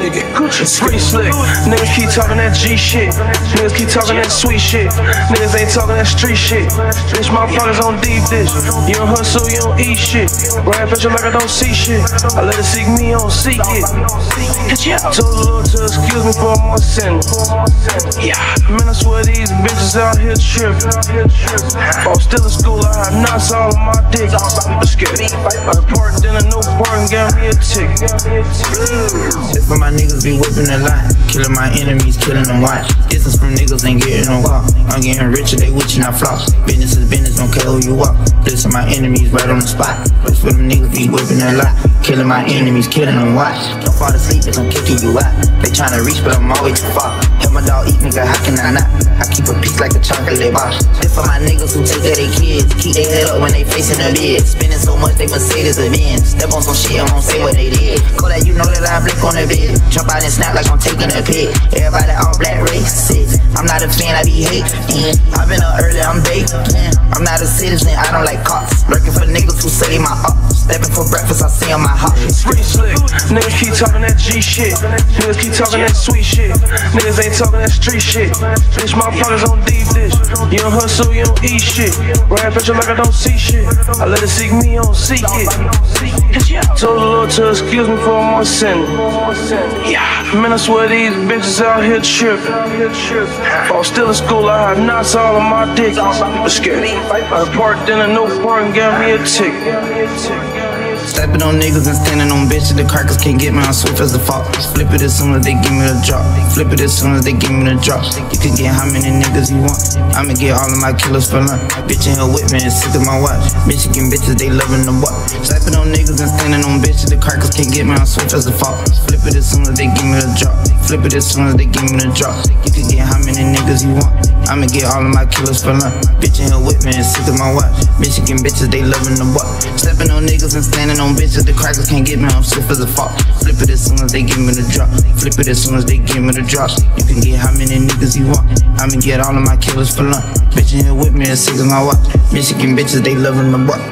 Free slick. Niggas keep talking that G shit. Niggas keep talking that sweet shit. Niggas ain't talking that street shit. Bitch, motherfuckers on deep dish. You don't hustle, you don't eat shit. Ride picture like I don't see shit. I let it seek me, I don't seek it. Told the Lord to excuse me for my sin. Bitches out here tripping. While still in school, I had knots all on my dick. I'm scared. I parked in a no parking, got me a ticket. But my niggas be whipping a lot. Killing my enemies, killing them watch. Distance from niggas ain't getting no walk. I'm getting richer, they witching, I flop. Business is business, don't care who you are. Listen, my enemies right on the spot. But for them niggas be whipping a lot. Killing my enemies, killing them watch. Don't fall asleep, cause I'm kicking you out. They tryna reach, but I'm always too far. Help my dog eat, nigga, how can I not? I keep a piece like a chocolate box. This for my niggas who take care of their kids. Keep their head up when they facing the bed. Spending so much, they Mercedes Benz. Step on some shit, I won't say what they did. Call that you know that I blink on the bed. Jump out and snap like I'm taking a pic. Everybody not a fan, I be hating. I've been up early, I'm baking. I'm not a citizen, I don't like cops. Lurking for niggas who say my up. Stepping for breakfast, I see on my hot. Street slick. Niggas keep talking that G shit. Niggas keep talking that sweet shit. Niggas ain't talking that street shit. Bitch, motherfuckers on deep dish. You don't hustle, you don't eat shit. Ride picture like I don't see shit. I let it seek me, I don't seek it. Told the Lord to excuse me for my sin. Yeah, man, I swear these bitches out here tripping. While still in school, I had knots all on my dick. I'm scared. I parked in a no parking, got me a ticket. Stepping on niggas and standing on bitches. The crackers can't get me on swift as the fall. Flip it as soon as they give me the drop. Flip it as soon as they give me the drop. You can get how many niggas you want. I'ma get all of my killers for lunch. Bitch in her whip, man, sick of my watch. Michigan bitches, they loving the what. Stepping on niggas and standing on bitches. The crackers can't get me on swift as the fall. Flip it as soon as they give me the drop. Flip it as soon as they give me the drop. You can get how many niggas you want. I'ma get all of my killers for lunch. Bitch in her whip, man, sick of my watch. Michigan bitches, they loving the what. Stepping on niggas and standing on bitches, the crackers can't get me, I'm swift as a fox. Flip it as soon as they give me the drop. Flip it as soon as they give me the drop. You can get how many niggas you want. I'ma get all of my killers for lunch. Bitch in here with me, as sick as my watch. Michigan bitches, they loving the what.